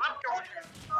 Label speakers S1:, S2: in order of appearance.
S1: I'm going in.